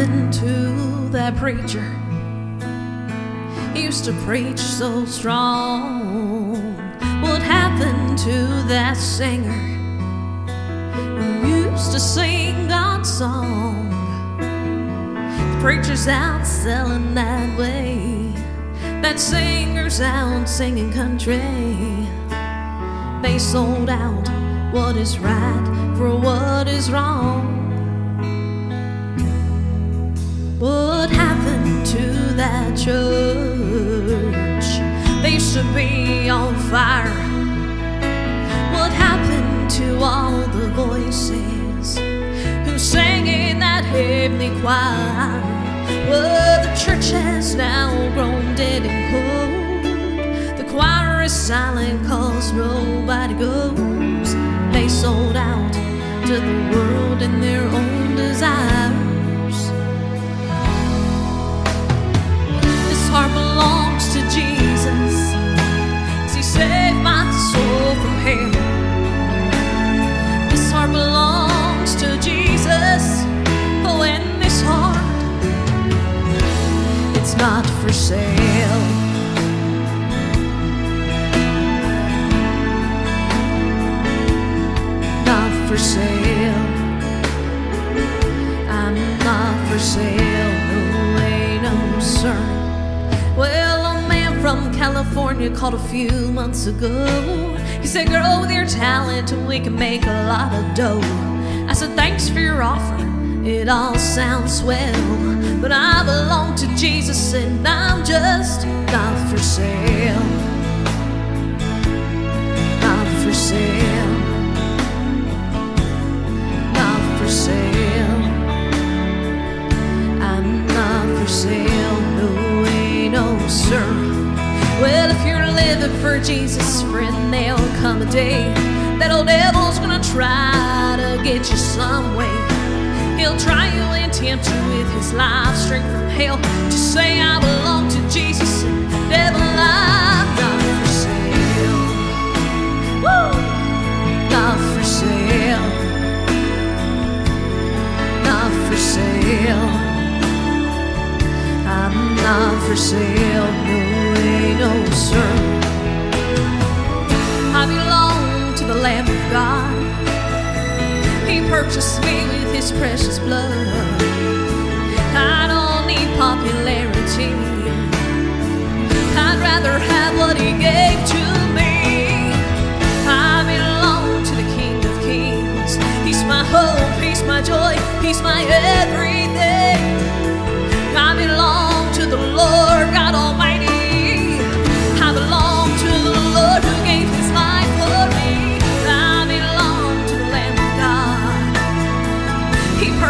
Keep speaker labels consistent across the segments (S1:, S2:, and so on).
S1: happened to that preacher? He used to preach so strong. What happened to that singer who used to sing God's song? The preacher's out selling that way. That singer's out singing country. They sold out what is right for what is wrong. That church? They should be on fire. What happened to all the voices who sang in that heavenly choir? Well, the church has now grown dead and cold. The choir is silent cause nobody goes. They sold out to the world and their own desires. For sale. Not for sale. I'm not for sale. No way, no sir. Well, a man from California called a few months ago. He said, Girl, with your talent, we can make a lot of dough. I said, Thanks for your offer. It all sounds swell. But I belong to Jesus and I'm just not for sale. Not for sale. Not for sale. I'm not for sale, no way, no sir. Well, if you're living for Jesus, friend, there'll come a day that old devil's gonna try to get you some way. He'll try and tempt you with his life straight from hell. Just say I belong to Jesus, and devil, I'm not for sale. Woo! Not for sale. Not for sale. I'm not for sale, no way, no sir. I belong to the Lamb of God. He purchased me His precious blood. I don't need popularity. I'd rather have what He gave to me. I belong to the King of Kings. He's my hope, He's my joy, He's my everything. I belong to the Lord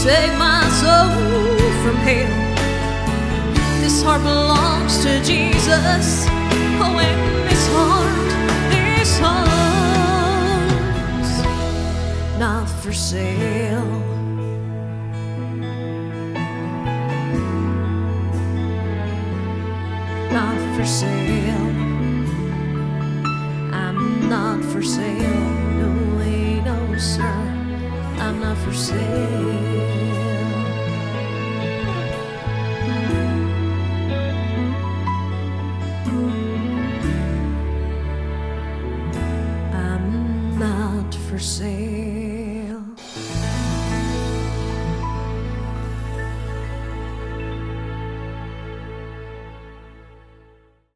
S1: He saved my soul from hell. This heart belongs to Jesus. Oh, and this heart, this heart's not for sale. Not for sale. I'm not for sale. For sale. I'm not for sale.